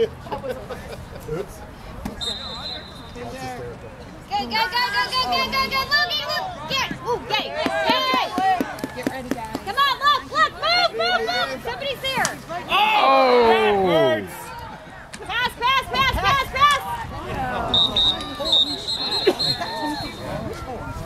Oops. Go, go, go, go, go, go, go, go, Logan, look, get, ooh, get, yay, Get ready, guys. Come on, look, look, move, move, move, somebody's there. Oh! Pass, pass, pass, pass, pass. Oh.